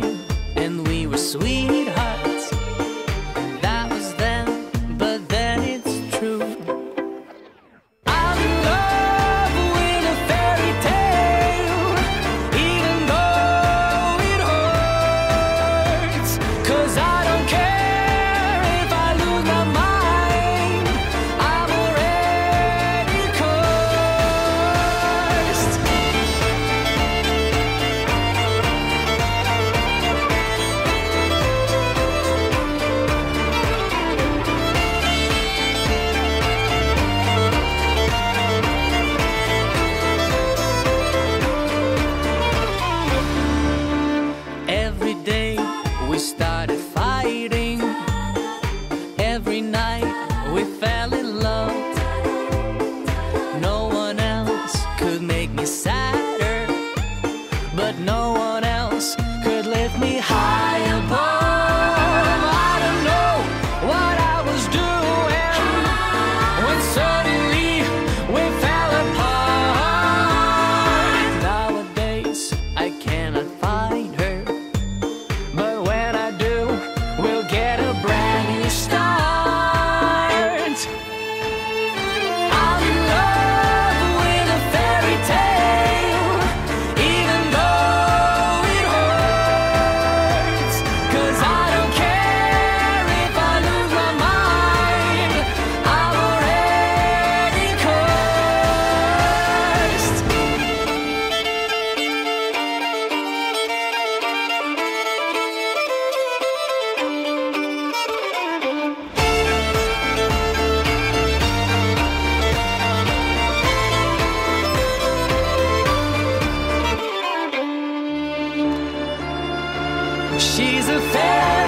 time, and we were sweet. we started fighting. Every night we fell in love. No one else could make me sadder, but no one else a fair